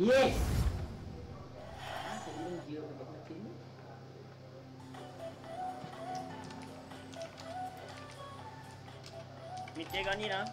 예. 이런 기억을 못했겠니? 밑에가 아니라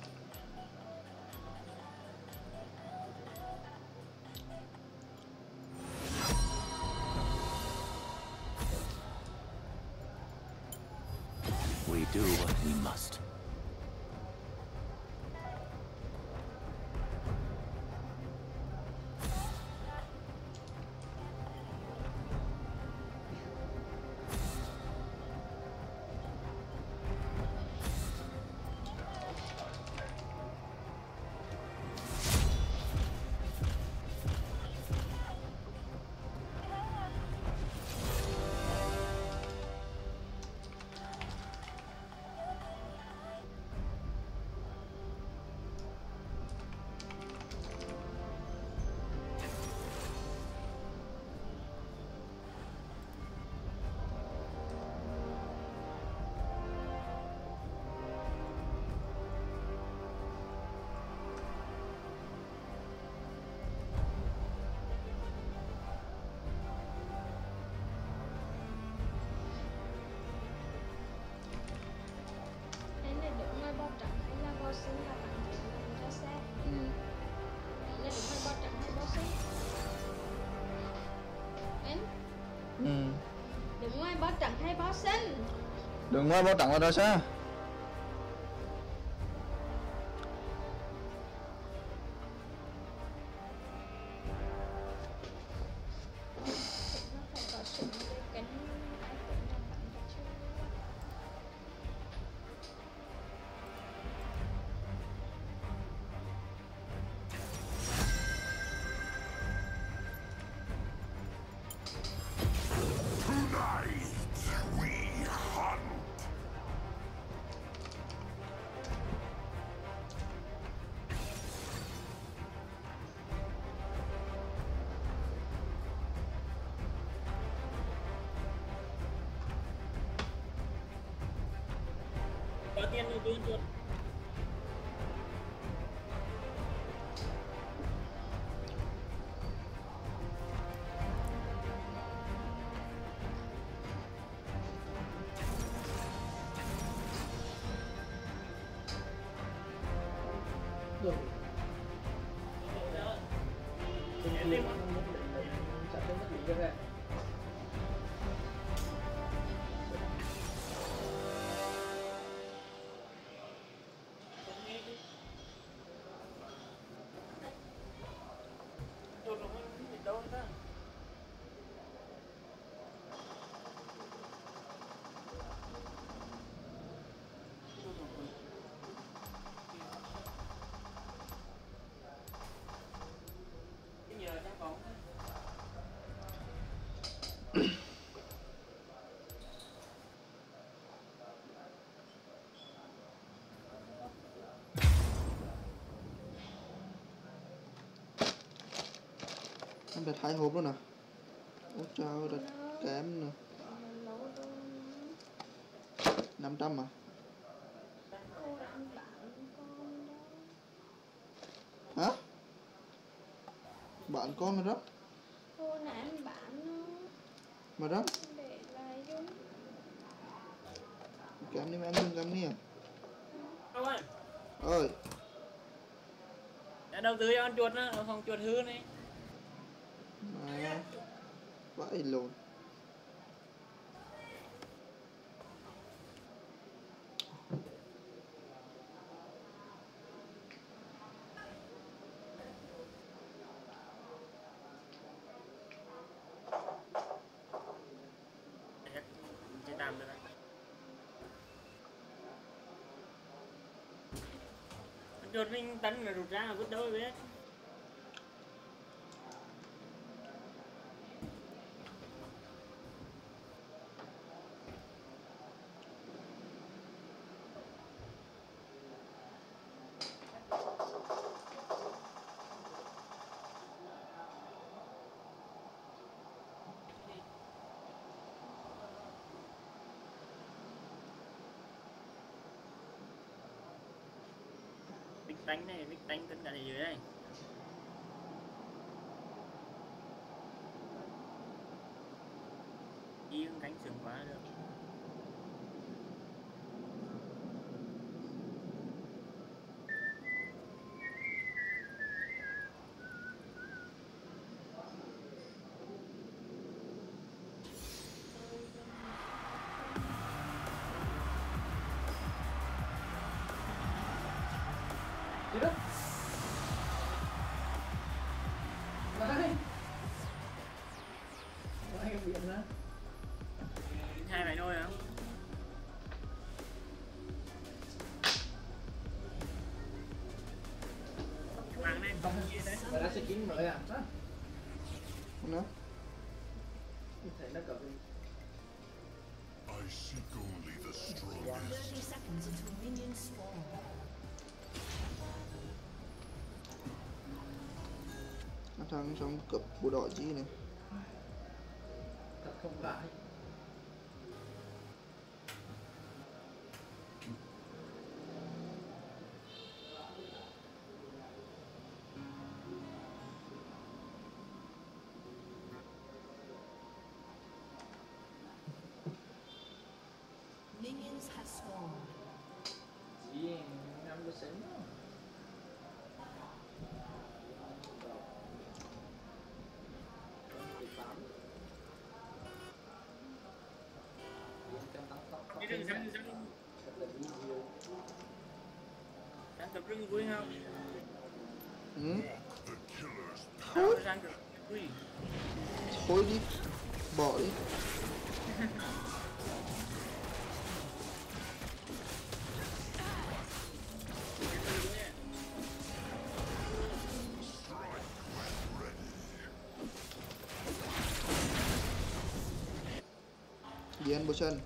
trận hay báo sinh đừng qua báo trận là ra sao? Có tiền rồi tôi chuột. Được Em đi mà. Sắp đến mất em đặt hai hộp luôn nè ôi trời đặt kém nè 500 à? Cô bạn con đó. Hả bạn con mà rắp Cô đã ăn bạn nó mà dung kém đi mà em đừng kém đi à Đâu rồi? ơi Đã đầu tư cho con chuột nó, phòng chuột hư này. mà vãi lồn cho chuột tấn là rụt ra là vứt đâu rồi đánh này mic đánh tất cả này dưới này yên cánh sườn quá được. Mạng Không. Sẽ kín rồi à? Không nữa Thấy nó cầm I seek only the strongest. 30 seconds until minions spawn. nó thằng trong cặp bộ đội chi này thật không phải. Bốn trăm mươi cái rừng răng răng tập rừng vui không ừ. The killer's Đâu răng vui thôi đi, bỏ đi وسلم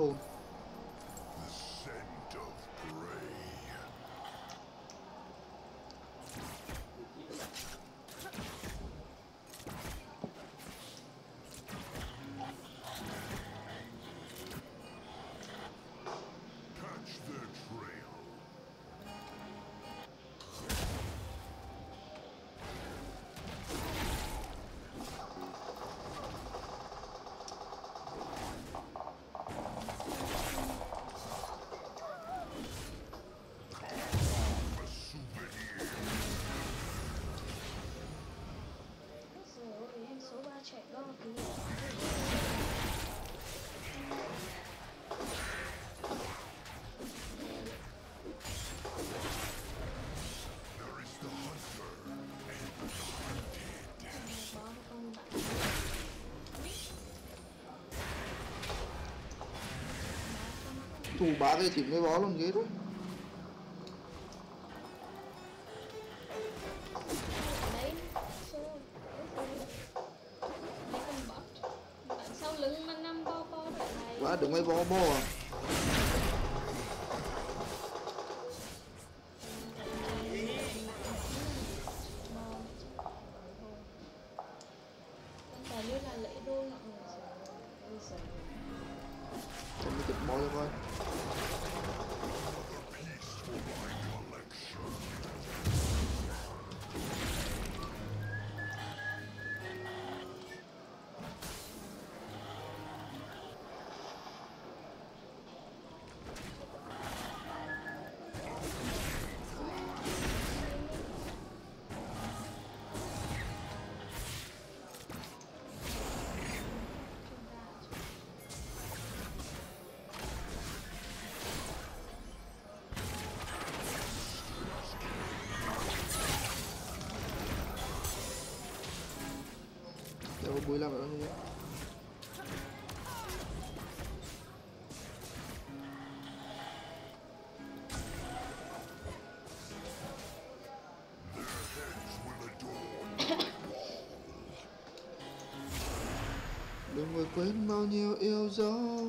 hết thủ bá cái chỉ mới bó luôn ghế này. quá đừng mấy bó bó à cuối là rồi không đừng vội quên bao nhiêu yêu dấu.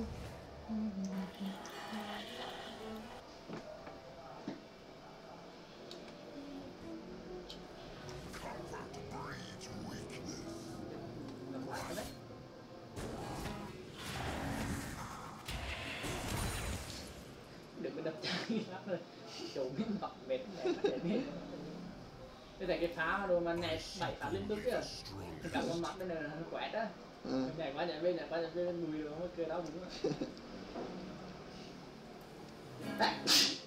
Mà này bảy tám liên tục kìa cả con mắt bên này là quẹt á. À, nhảy qua nhảy bên nhảy qua nhảy bên mùi rồi cơ đó đúng rồi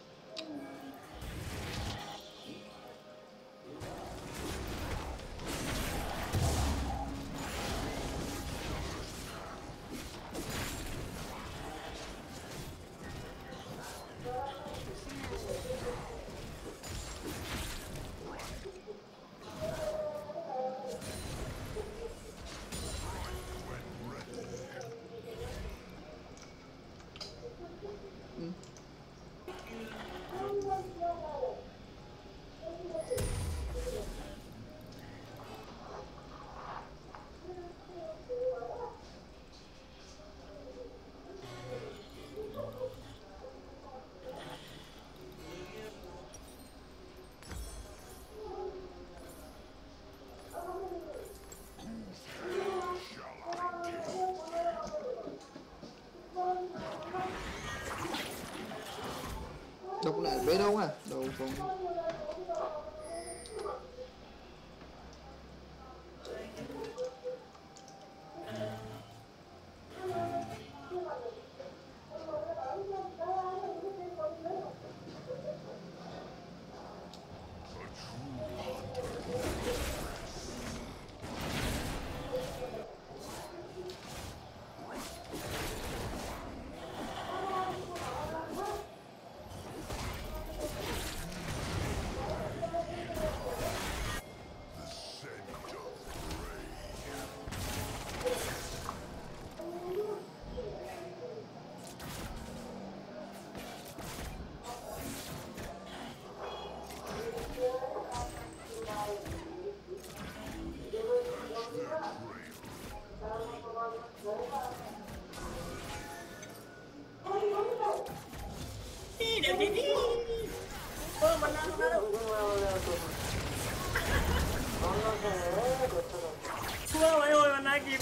lại bế đâu à đầu phòng โอ้โหชั่วไว้โอ้ยมันน่ากิน